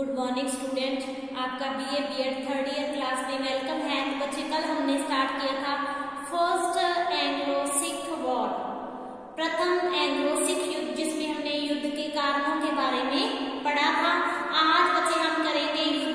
Good morning student आपका B A B Ed third year class में welcome है। तो बच्चे, कल हमने स्टार्ट किया था फ़र्स्ट एंग्लो सिख वॉर प्रथम एंग्लो सिख युद्ध, जिसमें हमने युद्ध के कारणों के बारे में पढ़ा था। आज बच्चे, हम करेंगे युद्ध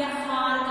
Maria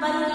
but